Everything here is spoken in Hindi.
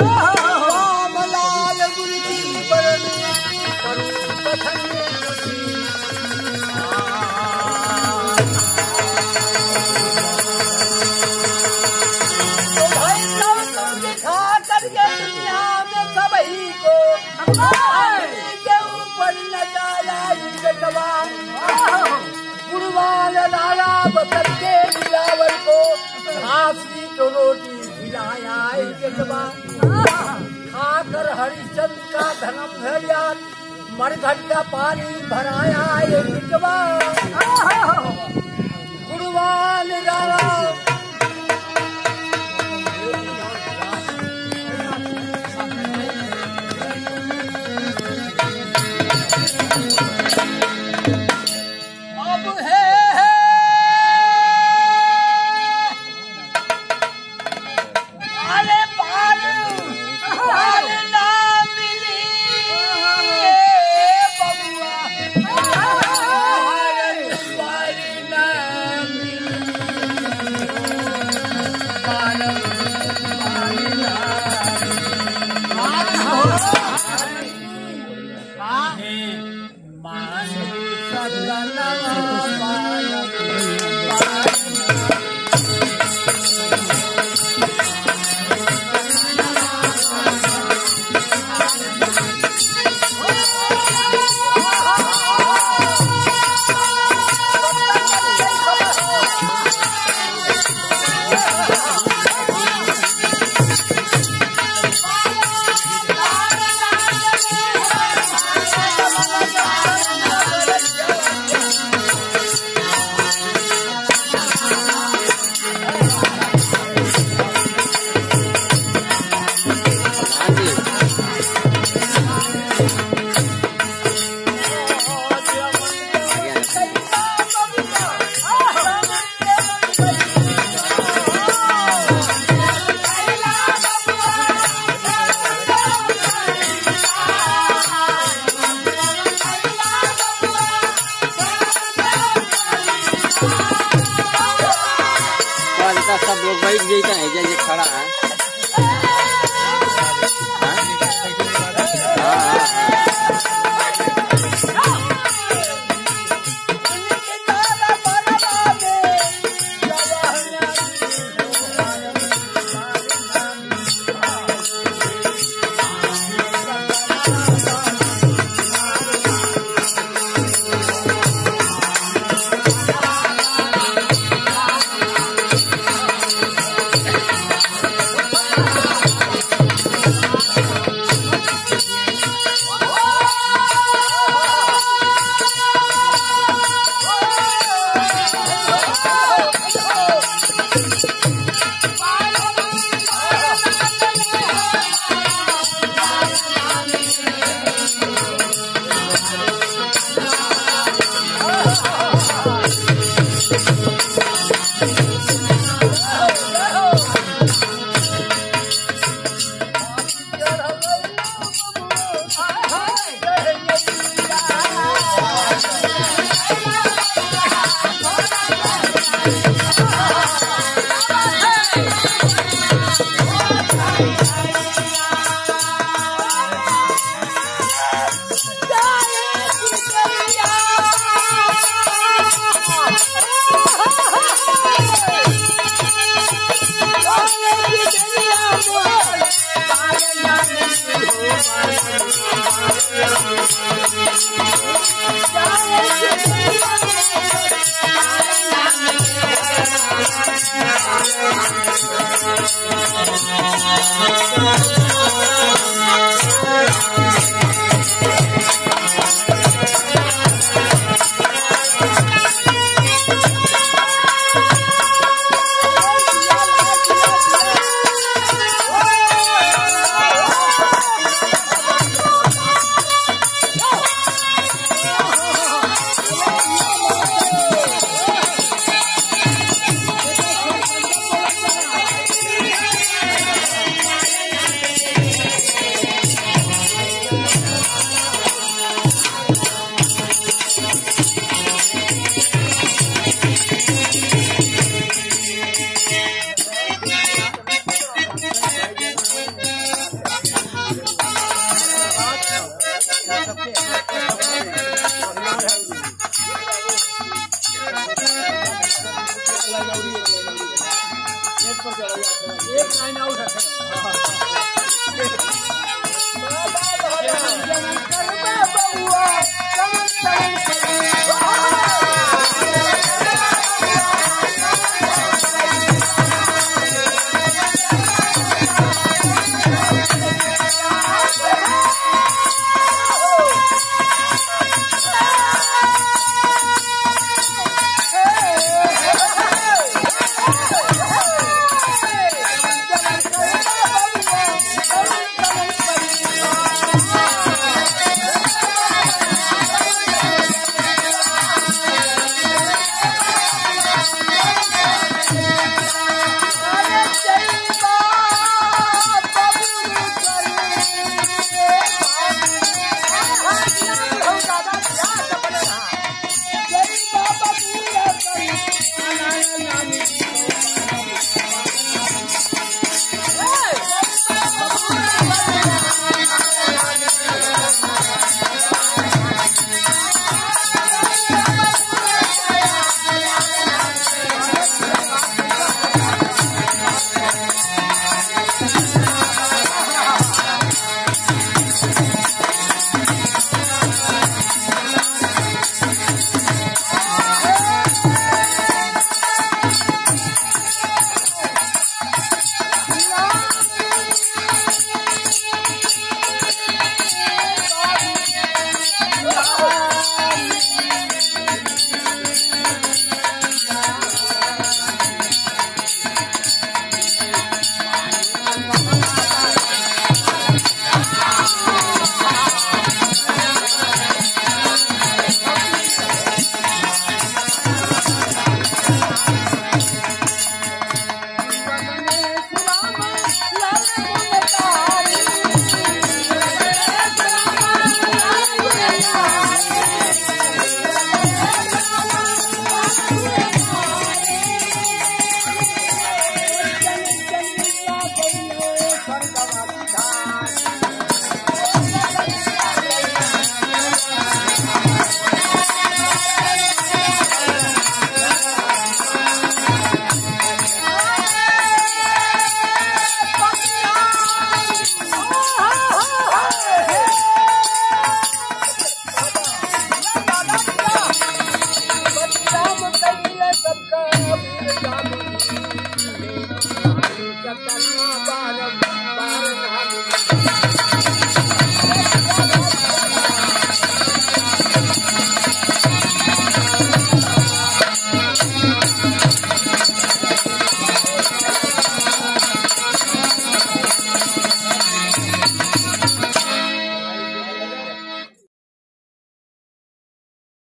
oh. बा खा हरिचंद का धनम धरिया मरघट का पानी भराया ये बिटवा गुरुवाल राम 可以直接下来，直接就开了啊。एक पर चला जाता एक लाइन आउट है